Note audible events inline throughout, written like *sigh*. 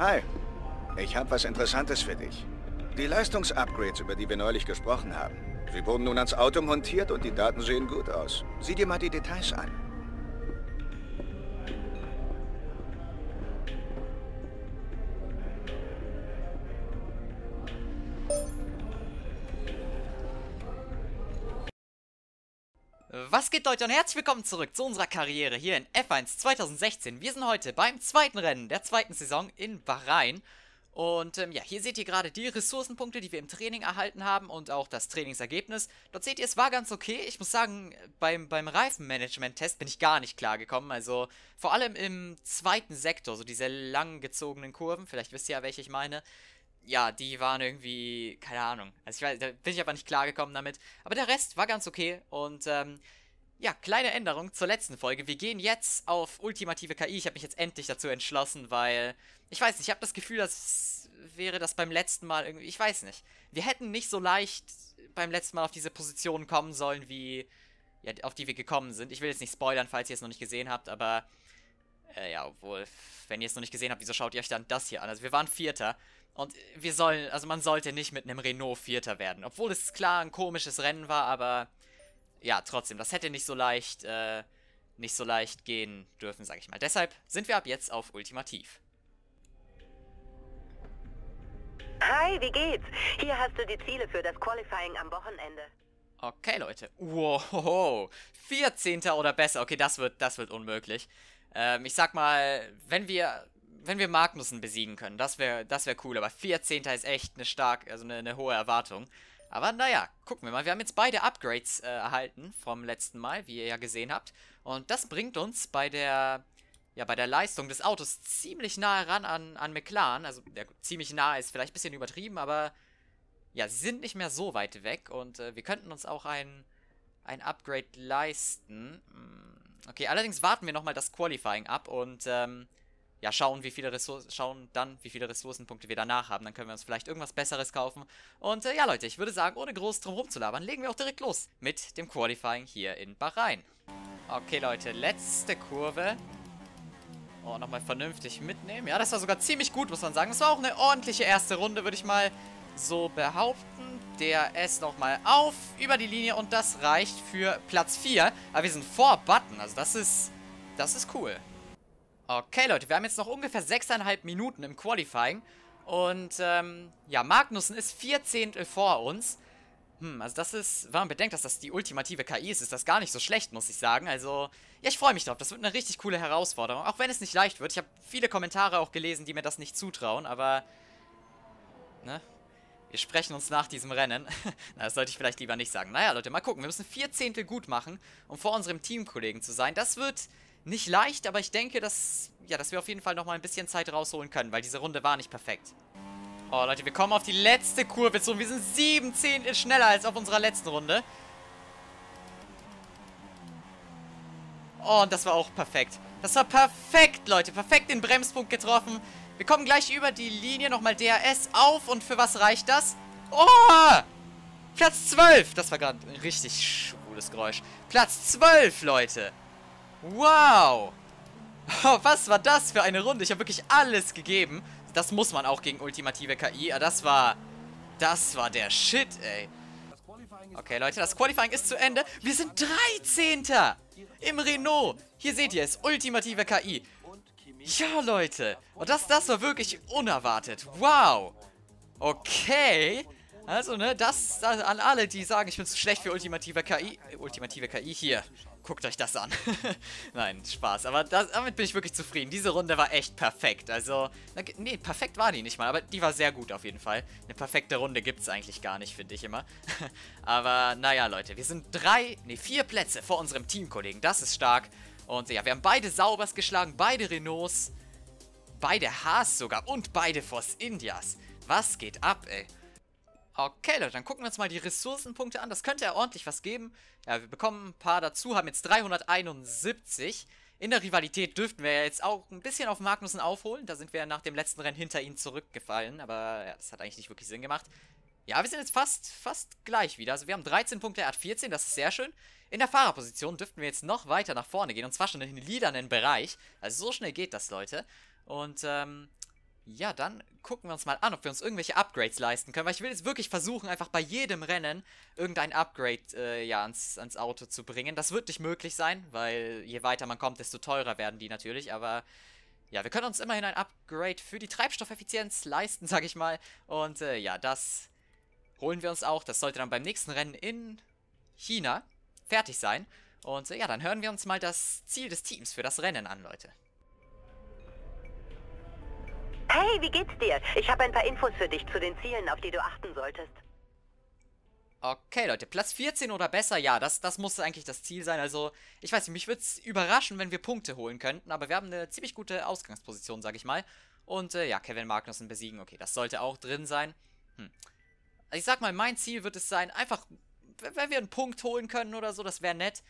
Hi, ich habe was Interessantes für dich. Die Leistungsupgrades, über die wir neulich gesprochen haben. Sie wurden nun ans Auto montiert und die Daten sehen gut aus. Sieh dir mal die Details an. Was geht Leute und herzlich willkommen zurück zu unserer Karriere hier in F1 2016. Wir sind heute beim zweiten Rennen der zweiten Saison in Bahrain. Und ähm, ja, hier seht ihr gerade die Ressourcenpunkte, die wir im Training erhalten haben und auch das Trainingsergebnis. Dort seht ihr, es war ganz okay. Ich muss sagen, beim, beim Reifenmanagement-Test bin ich gar nicht klar gekommen. Also vor allem im zweiten Sektor, so diese lang gezogenen Kurven, vielleicht wisst ihr ja, welche ich meine ja, die waren irgendwie, keine Ahnung. Also ich weiß, da bin ich aber nicht klargekommen damit. Aber der Rest war ganz okay. Und ähm, ja, kleine Änderung zur letzten Folge. Wir gehen jetzt auf ultimative KI. Ich habe mich jetzt endlich dazu entschlossen, weil ich weiß nicht, ich habe das Gefühl, dass wäre das beim letzten Mal irgendwie, ich weiß nicht. Wir hätten nicht so leicht beim letzten Mal auf diese Position kommen sollen, wie ja, auf die wir gekommen sind. Ich will jetzt nicht spoilern, falls ihr es noch nicht gesehen habt, aber äh, ja, obwohl, wenn ihr es noch nicht gesehen habt, wieso schaut ihr euch dann das hier an? Also wir waren Vierter und wir sollen, also man sollte nicht mit einem Renault Vierter werden. Obwohl es klar ein komisches Rennen war, aber ja, trotzdem, das hätte nicht so leicht, äh, nicht so leicht gehen dürfen, sag ich mal. Deshalb sind wir ab jetzt auf Ultimativ. Hi, wie geht's? Hier hast du die Ziele für das Qualifying am Wochenende. Okay, Leute. Wow, 14. oder besser. Okay, das wird, das wird unmöglich. Ähm, ich sag mal, wenn wir wenn wir Magnussen besiegen können, das wäre das wär cool. Aber 14. ist echt eine stark, also eine, eine, hohe Erwartung. Aber naja, gucken wir mal. Wir haben jetzt beide Upgrades äh, erhalten vom letzten Mal, wie ihr ja gesehen habt. Und das bringt uns bei der, ja, bei der Leistung des Autos ziemlich nahe ran an, an McLaren. Also, ja, ziemlich nah ist vielleicht ein bisschen übertrieben, aber ja, sie sind nicht mehr so weit weg. Und äh, wir könnten uns auch ein, ein Upgrade leisten. Hm, okay, allerdings warten wir nochmal das Qualifying ab und, ähm, ja, schauen, wie viele Ressourcen, schauen dann, wie viele Ressourcenpunkte wir danach haben. Dann können wir uns vielleicht irgendwas Besseres kaufen. Und äh, ja, Leute, ich würde sagen, ohne groß drum rumzulabern, legen wir auch direkt los mit dem Qualifying hier in Bahrain. Okay, Leute, letzte Kurve. Oh, nochmal vernünftig mitnehmen. Ja, das war sogar ziemlich gut, muss man sagen. Das war auch eine ordentliche erste Runde, würde ich mal so behaupten. Der ist nochmal auf über die Linie und das reicht für Platz 4. Aber wir sind vor Button, also das ist, das ist cool. Okay, Leute, wir haben jetzt noch ungefähr 6,5 Minuten im Qualifying. Und, ähm, ja, Magnussen ist 14. vor uns. Hm, also das ist, wenn man bedenkt, dass das die ultimative KI ist, ist das gar nicht so schlecht, muss ich sagen. Also, ja, ich freue mich drauf. Das wird eine richtig coole Herausforderung. Auch wenn es nicht leicht wird. Ich habe viele Kommentare auch gelesen, die mir das nicht zutrauen, aber, ne, wir sprechen uns nach diesem Rennen. *laughs* Na, das sollte ich vielleicht lieber nicht sagen. Naja, Leute, mal gucken. Wir müssen 14. gut machen, um vor unserem Teamkollegen zu sein. Das wird nicht leicht, aber ich denke, dass, ja, dass wir auf jeden Fall nochmal ein bisschen Zeit rausholen können, weil diese Runde war nicht perfekt. Oh, Leute, wir kommen auf die letzte Kurve zu wir sind 17 schneller als auf unserer letzten Runde. Oh, und das war auch perfekt. Das war perfekt, Leute. Perfekt den Bremspunkt getroffen. Wir kommen gleich über die Linie. Nochmal DRS auf. Und für was reicht das? Oh! Platz 12. Das war gerade ein richtig schwules Geräusch. Platz 12, Leute. Wow! Oh, was war das für eine Runde? Ich habe wirklich alles gegeben. Das muss man auch gegen ultimative KI. Ah, das war... Das war der Shit, ey. Okay, Leute, das Qualifying ist zu Ende. Wir sind 13. Im Renault. Hier seht ihr es, ultimative KI. Ja, Leute. Und das, das war wirklich unerwartet. Wow. Okay. Also, ne, das, das an alle, die sagen, ich bin zu schlecht für ultimative KI. Ultimative KI hier. Guckt euch das an. *laughs* Nein, Spaß. Aber das, damit bin ich wirklich zufrieden. Diese Runde war echt perfekt. Also, nee, perfekt war die nicht mal. Aber die war sehr gut auf jeden Fall. Eine perfekte Runde gibt es eigentlich gar nicht, finde ich immer. *laughs* aber, naja, Leute. Wir sind drei, nee, vier Plätze vor unserem Teamkollegen. Das ist stark. Und ja, wir haben beide Saubers geschlagen. Beide Renaults. Beide Haas sogar. Und beide Force Indias. Was geht ab, ey? Okay, Leute, dann gucken wir uns mal die Ressourcenpunkte an. Das könnte ja ordentlich was geben. Ja, wir bekommen ein paar dazu, haben jetzt 371. In der Rivalität dürften wir ja jetzt auch ein bisschen auf Magnussen aufholen. Da sind wir ja nach dem letzten Rennen hinter ihnen zurückgefallen. Aber ja, das hat eigentlich nicht wirklich Sinn gemacht. Ja, wir sind jetzt fast, fast gleich wieder. Also wir haben 13 Punkte, er hat 14, das ist sehr schön. In der Fahrerposition dürften wir jetzt noch weiter nach vorne gehen. Und zwar schon in den liedernden Bereich. Also so schnell geht das, Leute. Und, ähm, ja, dann gucken wir uns mal an, ob wir uns irgendwelche Upgrades leisten können. Weil ich will jetzt wirklich versuchen, einfach bei jedem Rennen irgendein Upgrade äh, ja, ans, ans Auto zu bringen. Das wird nicht möglich sein, weil je weiter man kommt, desto teurer werden die natürlich. Aber ja, wir können uns immerhin ein Upgrade für die Treibstoffeffizienz leisten, *laughs* sag ich mal. Und äh, ja, das holen wir uns auch. Das sollte dann beim nächsten Rennen in China fertig sein. Und äh, ja, dann hören wir uns mal das Ziel des Teams für das Rennen an, Leute. Hey, wie geht's dir? Ich habe ein paar Infos für dich zu den Zielen, auf die du achten solltest. Okay, Leute, Platz 14 oder besser, ja, das, das muss eigentlich das Ziel sein. Also, ich weiß nicht, mich würde es überraschen, wenn wir Punkte holen könnten, aber wir haben eine ziemlich gute Ausgangsposition, sag ich mal. Und äh, ja, Kevin Magnussen besiegen, okay, das sollte auch drin sein. Hm. Also ich sag mal, mein Ziel wird es sein, einfach, wenn wir einen Punkt holen können oder so, das wäre nett.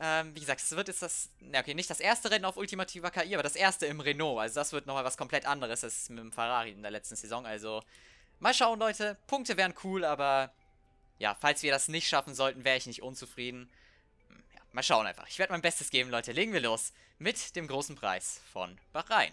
Ähm, wie gesagt, es wird jetzt das, na okay, nicht das erste Rennen auf ultimativer KI, aber das erste im Renault. Also das wird nochmal was komplett anderes als mit dem Ferrari in der letzten Saison. Also mal schauen, Leute. Punkte wären cool, aber ja, falls wir das nicht schaffen sollten, wäre ich nicht unzufrieden. Hm, ja, mal schauen einfach. Ich werde mein Bestes geben, Leute. Legen wir los mit dem großen Preis von Bahrain.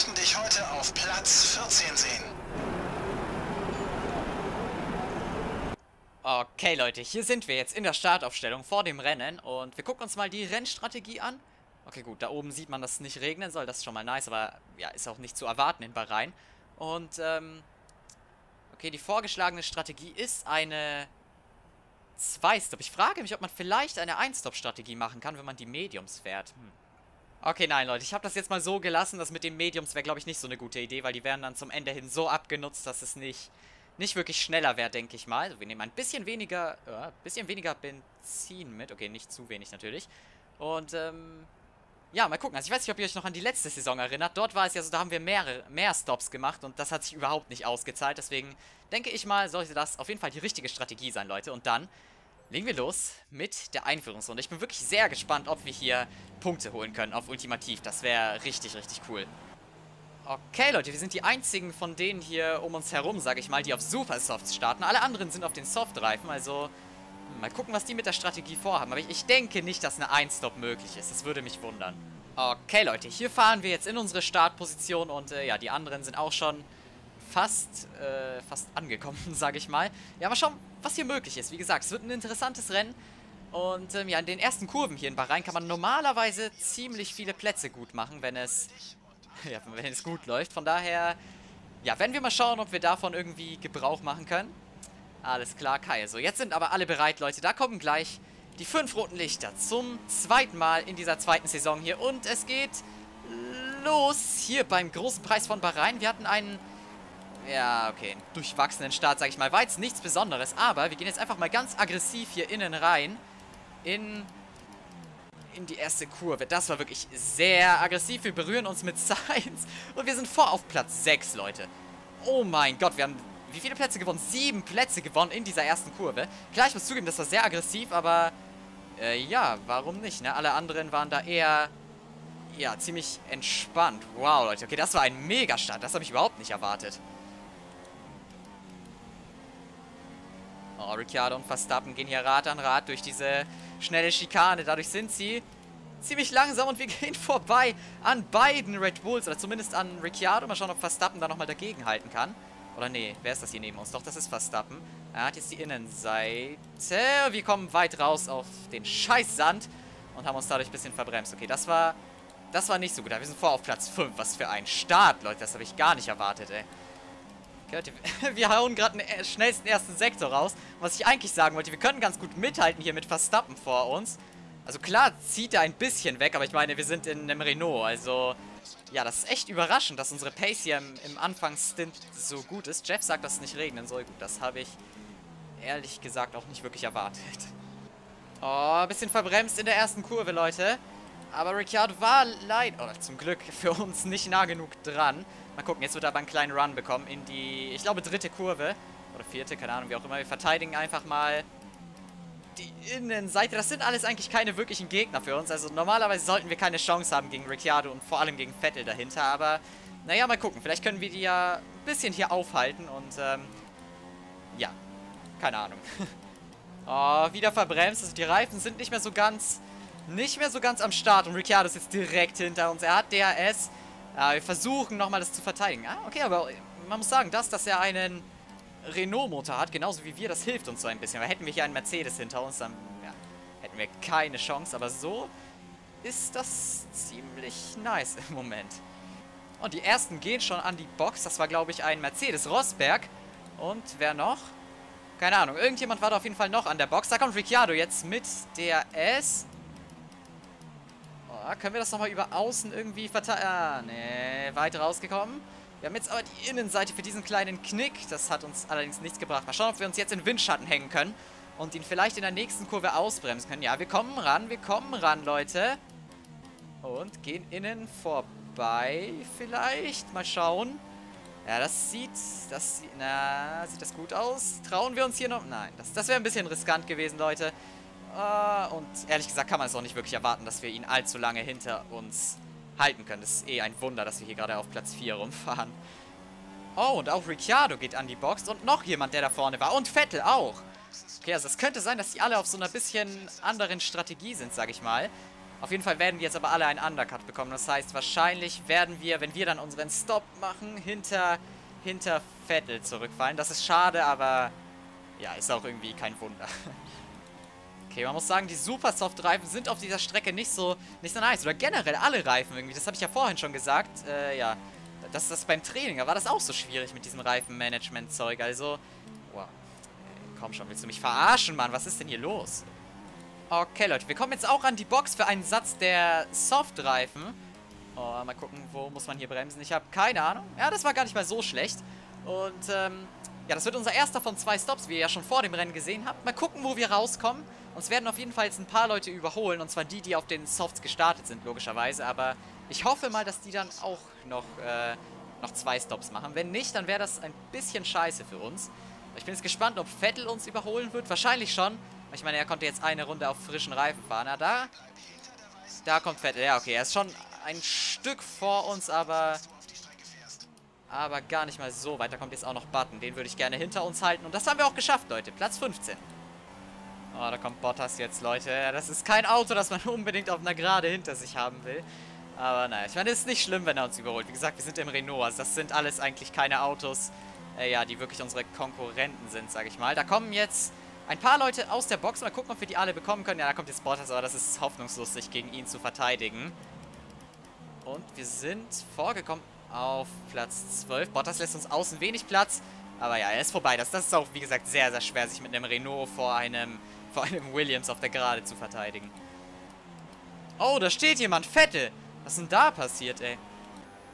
möchten dich heute auf Platz 14 sehen. Okay, Leute, hier sind wir jetzt in der Startaufstellung vor dem Rennen und wir gucken uns mal die Rennstrategie an. Okay, gut, da oben sieht man, dass es nicht regnen soll, das ist schon mal nice, aber ja, ist auch nicht zu erwarten in Bahrain. Und, ähm, okay, die vorgeschlagene Strategie ist eine 2-Stop. Ich frage mich, ob man vielleicht eine 1-Stop-Strategie machen kann, wenn man die Mediums fährt. Hm. Okay, nein, Leute, ich habe das jetzt mal so gelassen, das mit den Mediums wäre, glaube ich, nicht so eine gute Idee, weil die werden dann zum Ende hin so abgenutzt, dass es nicht nicht wirklich schneller wäre, denke ich mal. Also wir nehmen ein bisschen weniger, äh, bisschen weniger Benzin mit. Okay, nicht zu wenig natürlich. Und, ähm, ja, mal gucken. Also ich weiß nicht, ob ihr euch noch an die letzte Saison erinnert. Dort war es ja so, da haben wir mehrere, mehr Stops gemacht und das hat sich überhaupt nicht ausgezahlt. Deswegen denke ich mal, sollte das auf jeden Fall die richtige Strategie sein, Leute. Und dann legen wir los mit der Einführungsrunde. Ich bin wirklich sehr gespannt, ob wir hier Punkte holen können auf Ultimativ. Das wäre richtig, richtig cool. Okay, Leute, wir sind die einzigen von denen hier um uns herum, sage ich mal, die auf Supersofts starten. Alle anderen sind auf den Softreifen, also mal gucken, was die mit der Strategie vorhaben. Aber ich, ich denke nicht, dass eine 1-Stop möglich ist. Das würde mich wundern. Okay, Leute, hier fahren wir jetzt in unsere Startposition und äh, ja, die anderen sind auch schon fast, äh, fast angekommen, *laughs* sage ich mal. Ja, mal schauen, was hier möglich ist. Wie gesagt, es wird ein interessantes Rennen. Und ähm, ja, in den ersten Kurven hier in Bahrain kann man normalerweise ziemlich viele Plätze gut machen, wenn es *laughs* ja, wenn es gut läuft. Von daher, ja, werden wir mal schauen, ob wir davon irgendwie Gebrauch machen können. Alles klar, Kai. So, jetzt sind aber alle bereit, Leute. Da kommen gleich die fünf roten Lichter zum zweiten Mal in dieser zweiten Saison hier. Und es geht los hier beim großen Preis von Bahrain. Wir hatten einen, ja, okay, einen durchwachsenen Start, sag ich mal. War jetzt nichts Besonderes, aber wir gehen jetzt einfach mal ganz aggressiv hier innen rein. In in die erste Kurve. Das war wirklich sehr aggressiv. Wir berühren uns mit *laughs* Science. Und wir sind vor auf Platz 6, Leute. Oh mein Gott, wir haben wie viele Plätze gewonnen? Sieben Plätze gewonnen in dieser ersten Kurve. Klar, ich muss zugeben, das war sehr aggressiv, aber äh, ja, warum nicht, ne? Alle anderen waren da eher, ja, ziemlich entspannt. Wow, Leute, okay, das war ein Megastart. Das habe ich überhaupt nicht erwartet. Oh, Ricciardo und Verstappen gehen hier Rad an Rad durch diese schnelle Schikane. Dadurch sind sie ziemlich langsam und wir *laughs* gehen vorbei an beiden Red Bulls. Oder zumindest an Ricciardo. Mal schauen, ob Verstappen da nochmal dagegen halten kann. Oder nee, wer ist das hier neben uns? Doch, das ist Verstappen. Er hat jetzt die Innenseite. Wir kommen weit raus auf den Scheiß Sand und haben uns dadurch ein bisschen verbremst. Okay, das war das war nicht so gut. Wir sind vor auf Platz 5. Was für ein Start, Leute. Das habe ich gar nicht erwartet, ey. Okay, *laughs* wir hauen gerade den schnellsten ersten Sektor raus. Was ich eigentlich sagen wollte, wir können ganz gut mithalten hier mit Verstappen vor uns. Also klar zieht er ein bisschen weg, aber ich meine, wir sind in einem Renault. Also, ja, das ist echt überraschend, dass unsere Pace hier im, im Anfangsstint so gut ist. Jeff sagt, dass es nicht regnen soll. Gut, das habe ich ehrlich gesagt auch nicht wirklich erwartet. Oh, ein bisschen verbremst in der ersten Kurve, Leute. Aber Ricciardo war leider, oder zum Glück für uns, nicht nah genug dran. Mal gucken, jetzt wird er aber einen kleinen Run bekommen in die, ich glaube, dritte Kurve. Oder vierte, keine Ahnung, wie auch immer. Wir verteidigen einfach mal die Innenseite. Das sind alles eigentlich keine wirklichen Gegner für uns. Also normalerweise sollten wir keine Chance haben gegen Ricciardo und vor allem gegen Vettel dahinter. Aber, naja, mal gucken. Vielleicht können wir die ja ein bisschen hier aufhalten und, ähm, ja, keine Ahnung. *laughs* oh, wieder verbremst. Also die Reifen sind nicht mehr so ganz, nicht mehr so ganz am Start. Und Ricciardo ist jetzt direkt hinter uns. Er hat DRS. Ja, wir versuchen nochmal das zu verteidigen. Ah, okay, aber man muss sagen, das, dass er einen Renault-Motor hat, genauso wie wir, das hilft uns so ein bisschen. Weil hätten wir hier einen Mercedes hinter uns, dann ja, hätten wir keine Chance. Aber so ist das ziemlich nice im Moment. Und die ersten gehen schon an die Box. Das war, glaube ich, ein Mercedes Rosberg. Und wer noch? Keine Ahnung. Irgendjemand war da auf jeden Fall noch an der Box. Da kommt Ricciardo jetzt mit der S. Oh, können wir das nochmal über außen irgendwie verteilen? Ah, nee. Weit rausgekommen. Wir haben jetzt aber die Innenseite für diesen kleinen Knick. Das hat uns allerdings nichts gebracht. Mal schauen, ob wir uns jetzt in Windschatten hängen können. Und ihn vielleicht in der nächsten Kurve ausbremsen können. Ja, wir kommen ran. Wir kommen ran, Leute. Und gehen innen vorbei vielleicht. Mal schauen. Ja, das sieht, das na, sieht das gut aus? Trauen wir uns hier noch? Nein, das, das wäre ein bisschen riskant gewesen, Leute. Uh, und ehrlich gesagt kann man es auch nicht wirklich erwarten, dass wir ihn allzu lange hinter uns halten können. Das ist eh ein Wunder, dass wir hier gerade auf Platz 4 rumfahren. Oh, und auch Ricciardo geht an die Box und noch jemand, der da vorne war. Und Vettel auch. Okay, also es könnte sein, dass die alle auf so einer bisschen anderen Strategie sind, sag ich mal. Auf jeden Fall werden wir jetzt aber alle einen Undercut bekommen. Das heißt, wahrscheinlich werden wir, wenn wir dann unseren Stop machen, hinter, hinter Vettel zurückfallen. Das ist schade, aber ja, ist auch irgendwie kein Wunder. *laughs* Okay, man muss sagen, die Super Soft Reifen sind auf dieser Strecke nicht so, nicht so nice. Oder generell alle Reifen irgendwie. Das habe ich ja vorhin schon gesagt. Äh, ja. Das, das beim Training, da war das auch so schwierig mit diesem Reifenmanagement-Zeug. Also, wow. Komm schon, willst du mich verarschen, Mann? Was ist denn hier los? Okay, Leute, wir kommen jetzt auch an die Box für einen Satz der Soft-Reifen. Oh, mal gucken, wo muss man hier bremsen? Ich habe keine Ahnung. Ja, das war gar nicht mal so schlecht. Und, ähm, ja, das wird unser erster von zwei Stops, wie ihr ja schon vor dem Rennen gesehen habt. Mal gucken, wo wir rauskommen. Uns werden auf jeden Fall jetzt ein paar Leute überholen. Und zwar die, die auf den Softs gestartet sind, logischerweise. Aber ich hoffe mal, dass die dann auch noch, äh, noch zwei Stops machen. Wenn nicht, dann wäre das ein bisschen scheiße für uns. Ich bin jetzt gespannt, ob Vettel uns überholen wird. Wahrscheinlich schon. Ich meine, er konnte jetzt eine Runde auf frischen Reifen fahren. Na, da... Da kommt Vettel. Ja, okay. Er ist schon ein Stück vor uns, aber... Aber gar nicht mal so weit. Da kommt jetzt auch noch Button. Den würde ich gerne hinter uns halten. Und das haben wir auch geschafft, Leute. Platz 15. Oh, da kommt Bottas jetzt, Leute. Das ist kein Auto, das man *laughs* unbedingt auf einer Gerade hinter sich haben will. Aber naja, ich meine, es ist nicht schlimm, wenn er uns überholt. Wie gesagt, wir sind im Renault. Also das sind alles eigentlich keine Autos, äh, ja, die wirklich unsere Konkurrenten sind, sage ich mal. Da kommen jetzt ein paar Leute aus der Box. Mal gucken, ob wir die alle bekommen können. Ja, da kommt jetzt Bottas, aber das ist hoffnungslos, sich gegen ihn zu verteidigen. Und wir sind vorgekommen auf Platz 12. Bottas lässt uns außen wenig Platz. Aber ja, er ist vorbei. Das, das ist auch, wie gesagt, sehr, sehr schwer, sich mit einem Renault vor einem, vor einem Williams auf der Gerade zu verteidigen. Oh, da steht jemand. Vettel. Was ist denn da passiert, ey?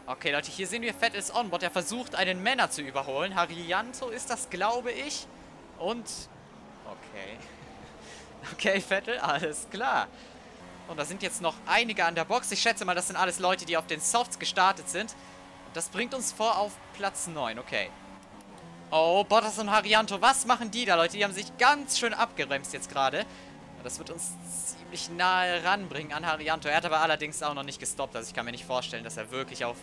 Okay, Leute, hier sehen wir Vettels Onboard. Er versucht, einen Männer zu überholen. Harianto ist das, glaube ich. Und Okay. *laughs* Okay, Vettel, alles klar. Und da sind jetzt noch einige an der Box. Ich schätze mal, das sind alles Leute, die auf den Softs gestartet sind. Das bringt uns vor auf Platz 9, okay. Oh, Bottas und Harianto, was machen die da, Leute? Die haben sich ganz schön abgebremst jetzt gerade. Das wird uns ziemlich nahe ranbringen an Harianto. Er hat aber allerdings auch noch nicht gestoppt. Also ich kann mir nicht vorstellen, dass er wirklich auf,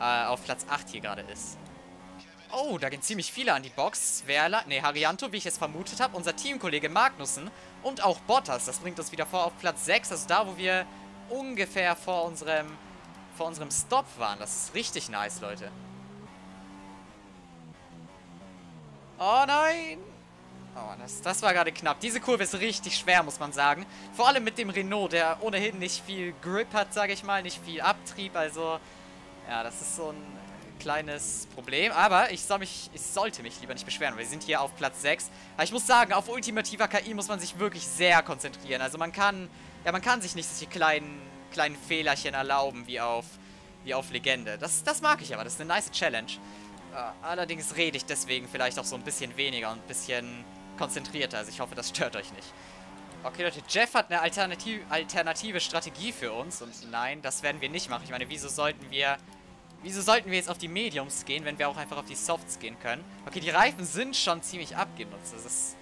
äh, auf Platz 8 hier gerade ist. Oh, da gehen ziemlich viele an die Box. Werla, ne, Harianto, wie ich es vermutet habe. Unser Teamkollege Magnussen und auch Bottas. Das bringt uns wieder vor auf Platz 6. Also da, wo wir ungefähr vor unserem, vor unserem Stop waren. Das ist richtig nice, Leute. Oh nein! Oh, das, das war gerade knapp. Diese Kurve ist richtig schwer, muss man sagen. Vor allem mit dem Renault, der ohnehin nicht viel Grip hat, sage ich mal. Nicht viel Abtrieb, also... Ja, das ist so ein kleines Problem. Aber ich, soll mich, ich sollte mich lieber nicht beschweren, weil wir sind hier auf Platz 6. Aber ich muss sagen, auf ultimativer KI muss man sich wirklich sehr konzentrieren. Also man kann, ja, man kann sich nicht solche kleinen, kleinen Fehlerchen erlauben wie auf, wie auf Legende. Das, das mag ich aber, das ist eine nice Challenge. Uh, allerdings rede ich deswegen vielleicht auch so ein bisschen weniger und ein bisschen konzentrierter. Also ich hoffe, das stört euch nicht. Okay, Leute, Jeff hat eine alternative, alternative Strategie für uns. Und nein, das werden wir nicht machen. Ich meine, wieso sollten wir Wieso sollten wir jetzt auf die Mediums gehen, wenn wir auch einfach auf die Softs gehen können? Okay, die Reifen sind schon ziemlich abgenutzt. Das ist...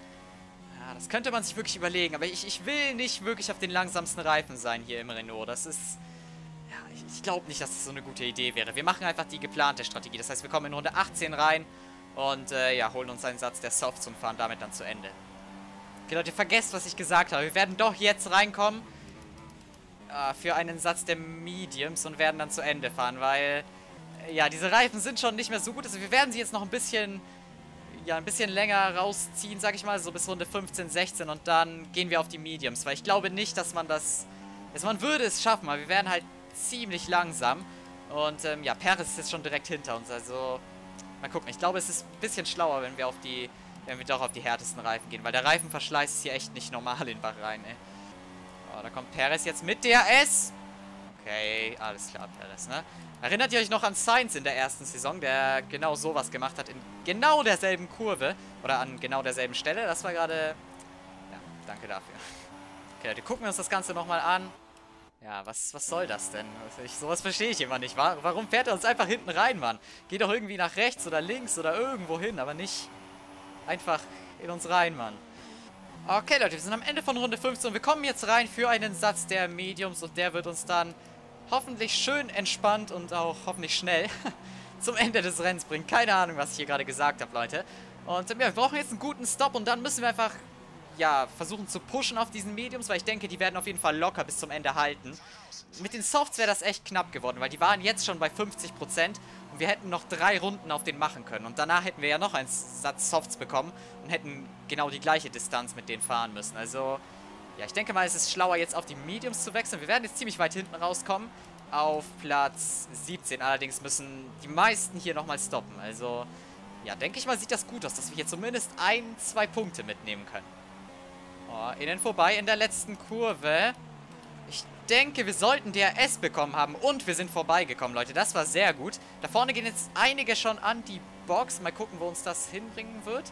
Ja, das könnte man sich wirklich überlegen. Aber ich, ich will nicht wirklich auf den langsamsten Reifen sein hier im Renault. Das ist... Ja, ich, ich glaube nicht, dass das so eine gute Idee wäre. Wir machen einfach die geplante Strategie. Das heißt, wir kommen in Runde 18 rein und, äh, ja, holen uns einen Satz der Softs und fahren damit dann zu Ende. Okay, Leute, vergesst, was ich gesagt habe. Wir werden doch jetzt reinkommen äh, für einen Satz der Mediums und werden dann zu Ende fahren, weil ja, diese Reifen sind schon nicht mehr so gut. Also wir werden sie jetzt noch ein bisschen, ja, ein bisschen länger rausziehen, sag ich mal, so bis Runde 15, 16 und dann gehen wir auf die Mediums, weil ich glaube nicht, dass man das, also man würde es schaffen, aber wir werden halt ziemlich langsam und ähm, ja, Paris ist jetzt schon direkt hinter uns, also mal gucken. Ich glaube, es ist ein bisschen schlauer, wenn wir auf die, wenn wir doch auf die härtesten Reifen gehen, weil der Reifenverschleiß ist hier echt nicht normal in Bahrain, ey. Oh, da kommt Perez jetzt mit DRS. Okay, alles klar, Perez, ne? Erinnert ihr euch noch an Sainz in der ersten Saison, der genau sowas gemacht hat, in genau derselben Kurve oder an genau derselben Stelle? Das war gerade... Ja, danke dafür. Okay, Leute, gucken wir uns das Ganze nochmal an. Ja, was, was soll das denn? Ich, sowas verstehe ich immer nicht. Warum fährt er uns einfach hinten rein, Mann? Geht doch irgendwie nach rechts oder links oder irgendwo hin, aber nicht einfach in uns rein, Mann. Okay, Leute, wir sind am Ende von Runde 15 und wir kommen jetzt rein für einen Satz der Mediums und der wird uns dann hoffentlich schön entspannt und auch hoffentlich schnell *laughs* zum Ende des Rennens bringen. Keine Ahnung, was ich hier gerade gesagt habe, Leute. Und ja, wir brauchen jetzt einen guten Stop und dann müssen wir einfach, ja, versuchen zu pushen auf diesen Mediums, weil ich denke, die werden auf jeden Fall locker bis zum Ende halten. Mit den Softs wäre das echt knapp geworden, weil die waren jetzt schon bei 50% und wir hätten noch drei Runden auf den machen können. Und danach hätten wir ja noch einen Satz Softs bekommen und hätten genau die gleiche Distanz mit denen fahren müssen. Also, ja, ich denke mal, es ist schlauer, jetzt auf die Mediums zu wechseln. Wir werden jetzt ziemlich weit hinten rauskommen. Auf Platz 17. Allerdings müssen die meisten hier nochmal stoppen. Also, ja, denke ich mal, sieht das gut aus, dass wir hier zumindest ein, zwei Punkte mitnehmen können. Oh, innen vorbei in der letzten Kurve. Ich denke, wir sollten DRS bekommen haben. Und wir sind vorbeigekommen, Leute. Das war sehr gut. Da vorne gehen jetzt einige schon an die Box. Mal gucken, wo uns das hinbringen wird.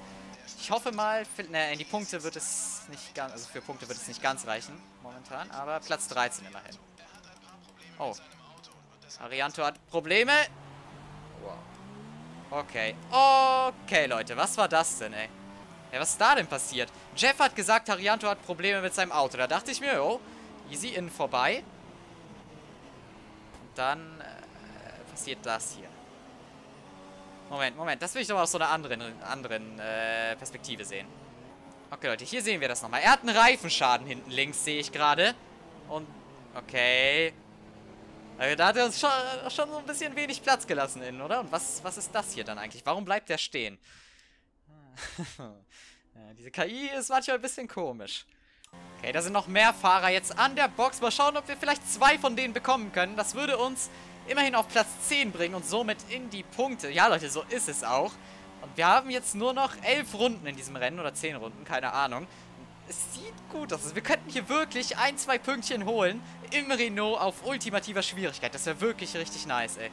Ich hoffe mal, für, ne, in die Punkte wird es nicht ganz, also für Punkte wird es nicht ganz reichen, momentan, aber Platz 13 immerhin. Oh. Arianto hat Probleme. Okay. Okay, Leute, was war das denn, ey? Ja, was ist da denn passiert? Jeff hat gesagt, Arianto hat Probleme mit seinem Auto. Da dachte ich mir, oh, easy innen vorbei. Und dann äh, passiert das hier. Moment, Moment. Das will ich doch mal aus so einer anderen, anderen äh, Perspektive sehen. Okay, Leute, hier sehen wir das nochmal. Er hat einen Reifenschaden hinten links, sehe ich gerade. Und, okay. Also, da hat er uns schon, schon so ein bisschen wenig Platz gelassen innen, oder? Und was, was ist das hier dann eigentlich? Warum bleibt der stehen? *laughs* diese KI ist manchmal ein bisschen komisch. Okay, da sind noch mehr Fahrer jetzt an der Box. Mal schauen, ob wir vielleicht zwei von denen bekommen können. Das würde uns immerhin auf Platz 10 bringen und somit in die Punkte. Ja, Leute, so ist es auch. Und wir haben jetzt nur noch 11 Runden in diesem Rennen oder 10 Runden, keine Ahnung. Es sieht gut aus. Also wir könnten hier wirklich ein, zwei Pünktchen holen im Renault auf ultimativer Schwierigkeit. Das wäre wirklich richtig nice, ey.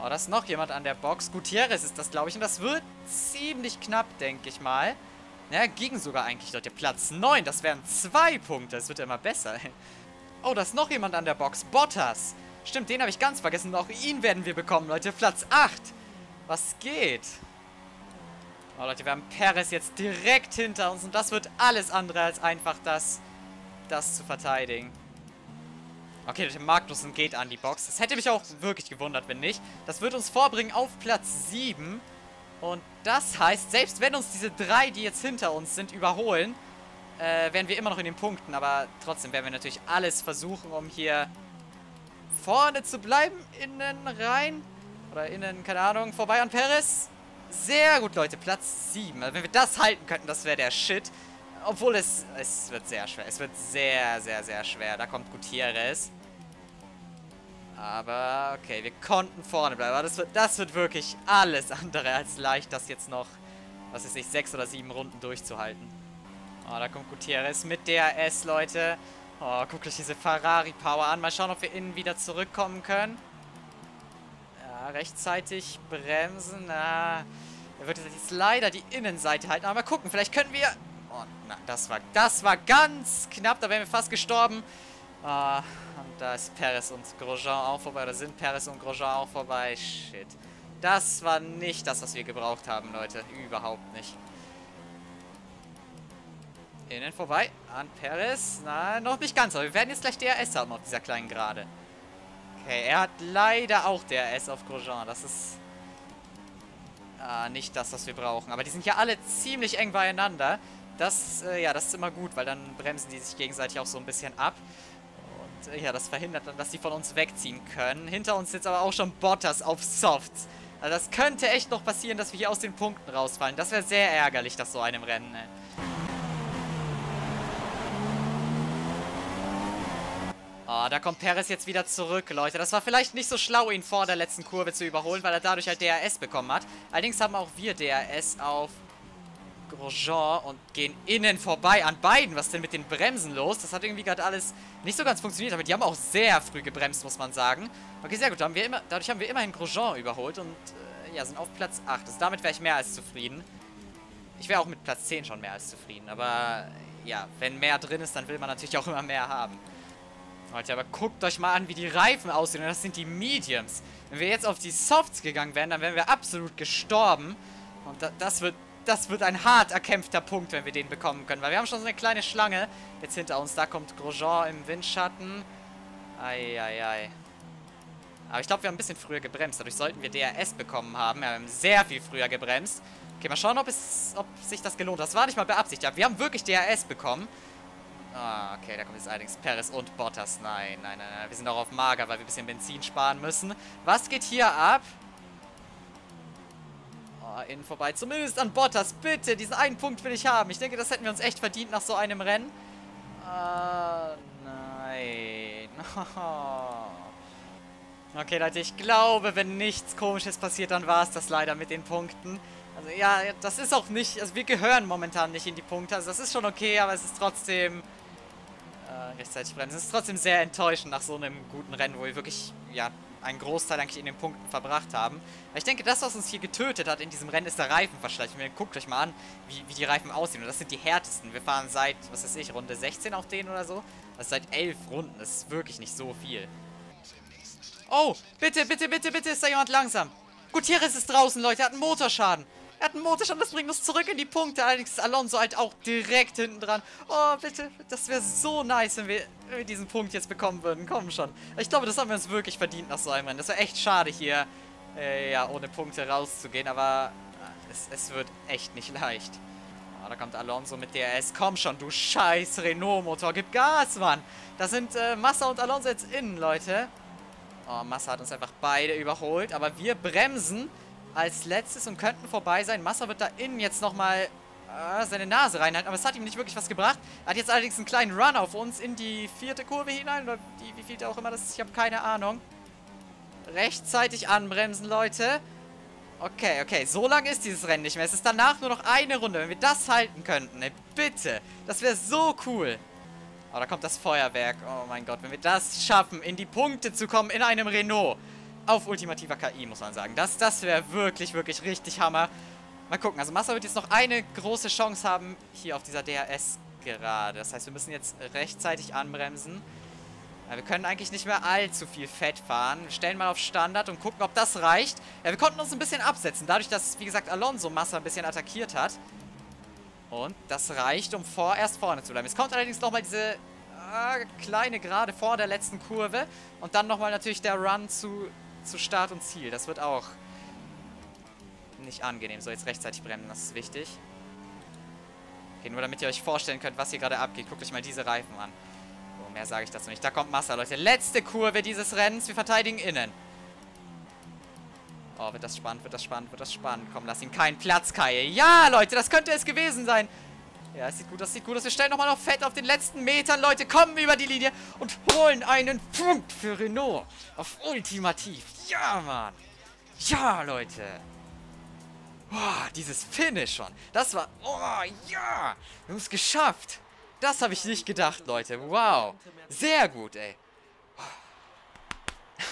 Oh, da ist noch jemand an der Box. Gutierrez ist das, glaube ich. Und das wird ziemlich knapp, denke ich mal. Ja, ging sogar eigentlich der Platz 9. Das wären zwei Punkte. Das wird immer besser. Oh, da ist noch jemand an der Box. Bottas. Stimmt, den habe ich ganz vergessen. Auch ihn werden wir bekommen, Leute. Platz 8. Was geht? Oh, Leute, wir haben Perez jetzt direkt hinter uns. Und das wird alles andere als einfach, das, das zu verteidigen. Okay, Leute, Magnussen geht an die Box. Das hätte mich auch wirklich gewundert, wenn nicht. Das wird uns vorbringen auf Platz 7. Und das heißt, selbst wenn uns diese drei, die jetzt hinter uns sind, überholen, äh, wären wir immer noch in den Punkten. Aber trotzdem werden wir natürlich alles versuchen, um hier vorne zu bleiben. Innen rein. Oder innen, keine Ahnung, vorbei an Perez. Sehr gut, Leute. Platz 7. Also wenn wir das halten könnten, das wäre der Shit. Obwohl es, es wird sehr schwer. Es wird sehr, sehr, sehr schwer. Da kommt Gutierrez. Aber, okay, wir konnten vorne bleiben. Aber das wird, das wird wirklich alles andere als leicht, das jetzt noch, was ist nicht, sechs oder sieben Runden durchzuhalten. Oh, da kommt Gutierrez mit DRS, Leute. Oh, guckt euch diese Ferrari-Power an. Mal schauen, ob wir innen wieder zurückkommen können. Ja, rechtzeitig bremsen. Ah, er wird jetzt leider die Innenseite halten. Aber mal gucken, vielleicht können wir... Oh, na, das war, das war ganz knapp. Da wären wir fast gestorben. Ah, und da ist Perez und Grosjean auch vorbei. Oder sind Perez und Grosjean auch vorbei. Shit. Das war nicht das, was wir gebraucht haben, Leute. Überhaupt nicht. Innen vorbei. An Perez. Na, noch nicht ganz. Aber wir werden jetzt gleich DRS haben auf dieser kleinen Gerade. Okay, er hat leider auch DRS auf Grosjean. Das ist ah, nicht das, was wir brauchen. Aber die sind ja alle ziemlich eng beieinander. Das, äh, ja, das ist immer gut, weil dann bremsen die sich gegenseitig auch so ein bisschen ab. Und äh, ja, das verhindert dann, dass die von uns wegziehen können. Hinter uns sitzt aber auch schon Bottas auf Softs. Also das könnte echt noch passieren, dass wir hier aus den Punkten rausfallen. Das wäre sehr ärgerlich, das so einem Rennen. Ne? Oh, da kommt Perez jetzt wieder zurück, Leute. Das war vielleicht nicht so schlau, ihn vor der letzten Kurve zu überholen, weil er dadurch halt DRS bekommen hat. Allerdings haben auch wir DRS auf Grosjean und gehen innen vorbei an beiden. Was ist denn mit den Bremsen los? Das hat irgendwie gerade alles nicht so ganz funktioniert, aber die haben auch sehr früh gebremst, muss man sagen. Okay, sehr gut. Haben immer, dadurch haben wir immerhin Grosjean überholt und äh, ja, sind auf Platz 8. Also damit wäre ich mehr als zufrieden. Ich wäre auch mit Platz 10 schon mehr als zufrieden, aber ja, wenn mehr drin ist, dann will man natürlich auch immer mehr haben. Leute, aber guckt euch mal an, wie die Reifen aussehen. Das sind die Mediums. Wenn wir jetzt auf die Softs gegangen wären, dann wären wir absolut gestorben. Und da, das wird das wird ein hart erkämpfter Punkt, wenn wir den bekommen können. Weil wir haben schon so eine kleine Schlange jetzt hinter uns. Da kommt Grosjean im Windschatten. Eieiei. Aber ich glaube, wir haben ein bisschen früher gebremst. Dadurch sollten wir DRS bekommen haben. Wir haben sehr viel früher gebremst. Okay, mal schauen, ob, es, ob sich das gelohnt hat. Das war nicht mal beabsichtigt. Wir haben wirklich DRS bekommen. Ah, okay, da kommt jetzt allerdings Perez und Bottas. Nein, nein, nein, nein. Wir sind auch auf mager, weil wir ein bisschen Benzin sparen müssen. Was geht hier ab? Oh, innen vorbei. Zumindest an Bottas. Bitte, diesen einen Punkt will ich haben. Ich denke, das hätten wir uns echt verdient nach so einem Rennen. Ah, nein. *laughs* okay, Leute, ich glaube, wenn nichts Komisches passiert, dann war es das leider mit den Punkten. Also ja, das ist auch nicht, also wir gehören momentan nicht in die Punkte, also das ist schon okay, aber es ist trotzdem äh, rechtzeitig bremsen. Es ist trotzdem sehr enttäuschend nach so einem guten Rennen, wo wir wirklich, ja, einen Großteil eigentlich in den Punkten verbracht haben. Ich denke, das, was uns hier getötet hat in diesem Rennen, ist der Reifenverschleiß. Guckt euch mal an, wie, wie die Reifen aussehen. Und das sind die härtesten. Wir fahren seit, was weiß ich, Runde 16 auf denen oder so. Also seit 11 Runden. Das ist wirklich nicht so viel. Oh, bitte, bitte, bitte, bitte ist da jemand langsam. Gutierrez ist draußen, Leute. Er hat einen Motorschaden. Er hat einen Motorschaden, das bringt uns zurück in die Punkte. Allerdings ist Alonso halt auch direkt hinten dran. Oh, bitte. Das wäre so nice, wenn wir, wenn wir, diesen Punkt jetzt bekommen würden. Komm schon. Ich glaube, das haben wir uns wirklich verdient nach so einem Rennen. Das wäre echt schade hier, äh, ja, ohne Punkte rauszugehen. Aber äh, es, es, wird echt nicht leicht. Oh, da kommt Alonso mit DRS. Komm schon, du scheiß Renault-Motor. Gib Gas, Mann. Da sind äh, Massa und Alonso jetzt innen, Leute. Oh, Massa hat uns einfach beide überholt. Aber wir bremsen als letztes und könnten vorbei sein. Massa wird da innen jetzt nochmal äh, seine Nase reinhalten, aber es hat ihm nicht wirklich was gebracht. Er hat jetzt allerdings einen kleinen Run auf uns in die vierte Kurve hinein, oder die, wie viel auch immer das ist, ich habe keine Ahnung. Rechtzeitig anbremsen, Leute. Okay, okay, so lang ist dieses Rennen nicht mehr. Es ist danach nur noch eine Runde. Wenn wir das halten könnten, ey, bitte. Das wäre so cool. Oh, da kommt das Feuerwerk. Oh mein Gott, wenn wir das schaffen, in die Punkte zu kommen in einem Renault auf ultimativer KI, muss man sagen. Das, das wäre wirklich, wirklich richtig Hammer. Mal gucken, also Massa wird jetzt noch eine große Chance haben hier auf dieser DRS gerade. Das heißt, wir müssen jetzt rechtzeitig anbremsen. Wir können eigentlich nicht mehr allzu viel Fett fahren. Wir stellen mal auf Standard und gucken, ob das reicht. Ja, wir konnten uns ein bisschen absetzen, dadurch, dass, wie gesagt, Alonso Massa ein bisschen attackiert hat. Und das reicht, um vorerst vorne zu bleiben. Es kommt allerdings nochmal diese äh, kleine Gerade vor der letzten Kurve. Und dann nochmal natürlich der Run zu zu Start und Ziel. Das wird auch nicht angenehm. So, jetzt rechtzeitig bremsen, das ist wichtig. Okay, nur damit ihr euch vorstellen könnt, was hier gerade abgeht. Guckt euch mal diese Reifen an. So, mehr sage ich dazu nicht. Da kommt Massa, Leute. Letzte Kurve dieses Rennens. Wir verteidigen innen. Oh, wird das spannend, wird das spannend, wird das spannend. Komm, lass ihm keinen Platz, Kai. Ja, Leute, das könnte es gewesen sein. Ja, es sieht gut, das sieht gut aus. Wir stellen nochmal noch Fett auf den letzten Metern. Leute, kommen über die Linie und holen einen Punkt für Renault. Auf Ultimativ. Ja, Mann. Ja, Leute. Boah, dieses Finish schon. Das war... Oh, ja. Wir haben es geschafft. Das habe ich nicht gedacht, Leute. Wow. Sehr gut, ey.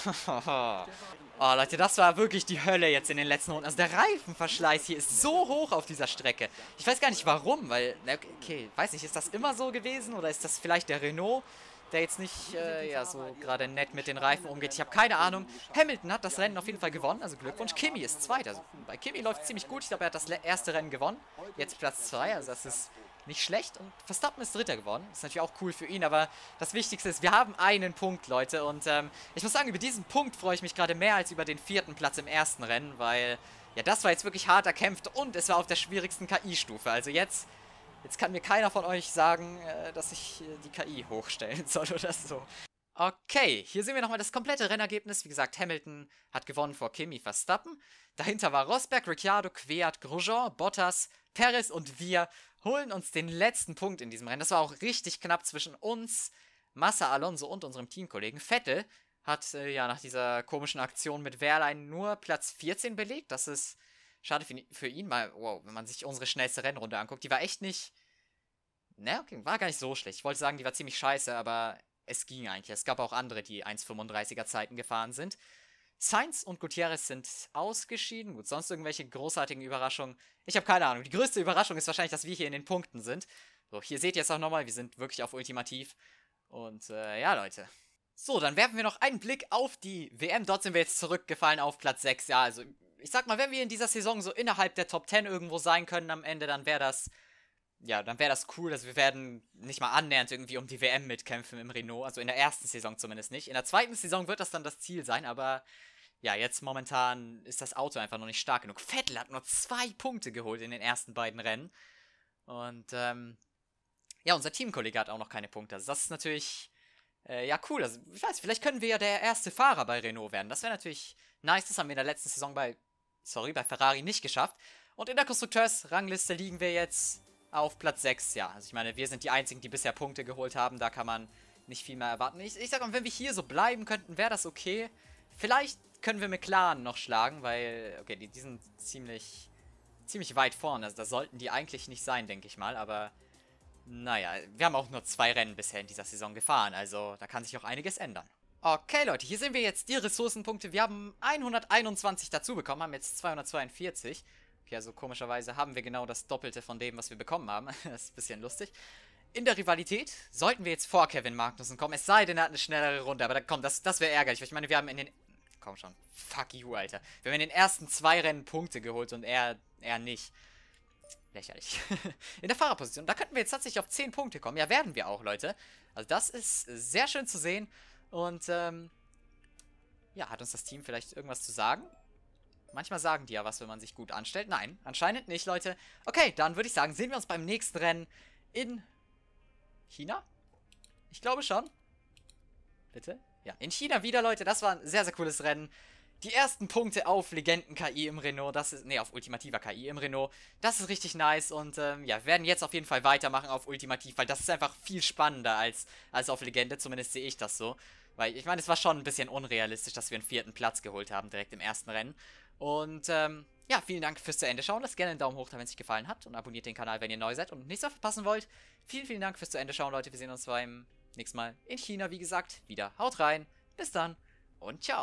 *laughs* oh, Leute, das war wirklich die Hölle jetzt in den letzten Runden. Also der Reifenverschleiß hier ist so hoch auf dieser Strecke. Ich weiß gar nicht warum, weil, okay, weiß nicht, ist das immer so gewesen oder ist das vielleicht der Renault, der jetzt nicht, äh, ja, so gerade nett mit den Reifen umgeht. Ich habe keine Ahnung. Hamilton hat das Rennen auf jeden Fall gewonnen, also Glückwunsch. Kimi ist Zweiter. Also bei Kimi läuft es ziemlich gut. Ich glaube, er hat das erste Rennen gewonnen. Jetzt Platz 2, also das ist nicht schlecht. Und Verstappen ist Dritter geworden. Ist natürlich auch cool für ihn, aber das Wichtigste ist, wir haben einen Punkt, Leute. Und ähm, ich muss sagen, über diesen Punkt freue ich mich gerade mehr als über den vierten Platz im ersten Rennen, weil, ja, das war jetzt wirklich hart erkämpft und es war auf der schwierigsten KI-Stufe. Also jetzt, jetzt kann mir keiner von euch sagen, äh, dass ich äh, die KI hochstellen *laughs* soll oder so. Okay, hier sehen wir nochmal das komplette Rennergebnis. Wie gesagt, Hamilton hat gewonnen vor Kimi Verstappen. Dahinter war Rosberg, Ricciardo, Kweat, Grosjean, Bottas, Perez und wir holen uns den letzten Punkt in diesem Rennen. Das war auch richtig knapp zwischen uns, Massa Alonso und unserem Teamkollegen. Vettel hat äh, ja nach dieser komischen Aktion mit Wehrlein nur Platz 14 belegt. Das ist schade für, für ihn, weil, wow, wenn man sich unsere schnellste Rennrunde anguckt, die war echt nicht. Ne, okay, war gar nicht so schlecht. Ich wollte sagen, die war ziemlich scheiße, aber es ging eigentlich. Es gab auch andere, die 1,35er Zeiten gefahren sind. Sainz und Gutierrez sind ausgeschieden. Gut, sonst irgendwelche großartigen Überraschungen. Ich habe keine Ahnung. Die größte Überraschung ist wahrscheinlich, dass wir hier in den Punkten sind. So, hier seht ihr es auch nochmal. Wir sind wirklich auf Ultimativ. Und äh, ja, Leute. So, dann werfen wir noch einen Blick auf die WM. Dort sind wir jetzt zurückgefallen auf Platz 6. Ja, also ich sag mal, wenn wir in dieser Saison so innerhalb der Top 10 irgendwo sein können am Ende, dann wäre das ja, dann wäre das cool. Also wir werden nicht mal annähernd irgendwie um die WM mitkämpfen im Renault. Also in der ersten Saison zumindest nicht. In der zweiten Saison wird das dann das Ziel sein, aber ja, jetzt momentan ist das Auto einfach noch nicht stark genug. Vettel hat nur zwei Punkte geholt in den ersten beiden Rennen. Und ähm, ja, unser Teamkollege hat auch noch keine Punkte. Also das ist natürlich äh, ja cool. Also ich weiß, vielleicht können wir ja der erste Fahrer bei Renault werden. Das wäre natürlich nice. Das haben wir in der letzten Saison bei, sorry, bei Ferrari nicht geschafft. Und in der Konstrukteursrangliste liegen wir jetzt auf Platz 6. Ja, also ich meine, wir sind die Einzigen, die bisher Punkte geholt haben. Da kann man nicht viel mehr erwarten. Ich, ich sag mal, wenn wir hier so bleiben könnten, wäre das okay. Vielleicht können wir McLaren noch schlagen, weil, okay, die, die sind ziemlich, ziemlich weit vorne. Also da sollten die eigentlich nicht sein, denke ich mal. Aber, naja, wir haben auch nur zwei Rennen bisher in dieser Saison gefahren. Also da kann sich auch einiges ändern. Okay, Leute, hier sehen wir jetzt die Ressourcenpunkte. Wir haben 121 dazu bekommen, haben jetzt 242. Okay, also komischerweise haben wir genau das Doppelte von dem, was wir bekommen haben. *laughs* das ist ein bisschen lustig. In der Rivalität sollten wir jetzt vor Kevin Magnussen kommen. Es sei denn, er hat eine schnellere Runde. Aber da, komm, das, das wäre ärgerlich. Ich meine, wir haben in den komm schon. Fuck you, Alter. Wir haben in den ersten zwei Rennen Punkte geholt und er, er nicht. Lächerlich. *laughs* in der Fahrerposition. Da könnten wir jetzt tatsächlich auf 10 Punkte kommen. Ja, werden wir auch, Leute. Also das ist sehr schön zu sehen. Und, ähm, ja, hat uns das Team vielleicht irgendwas zu sagen? Manchmal sagen die ja was, wenn man sich gut anstellt. Nein, anscheinend nicht, Leute. Okay, dann würde ich sagen, sehen wir uns beim nächsten Rennen in China? Ich glaube schon. Bitte? Ja, in China wieder, Leute. Das war ein sehr, sehr cooles Rennen. Die ersten Punkte auf Legenden-KI im Renault, das ist, nee, auf ultimativer KI im Renault, das ist richtig nice und, ähm, ja, wir werden jetzt auf jeden Fall weitermachen auf Ultimativ, weil das ist einfach viel spannender als, als auf Legende, zumindest sehe ich das so. Weil, ich meine, es war schon ein bisschen unrealistisch, dass wir einen vierten Platz geholt haben, direkt im ersten Rennen. Und, ähm, ja, vielen Dank fürs zu Ende schauen. Lasst gerne einen Daumen hoch da, wenn es euch gefallen hat und abonniert den Kanal, wenn ihr neu seid und nichts mehr verpassen wollt. Vielen, vielen Dank fürs zu Ende schauen, Leute. Wir sehen uns beim nächsten Mal in China, wie gesagt, wieder. Haut rein! Bis dann und ciao.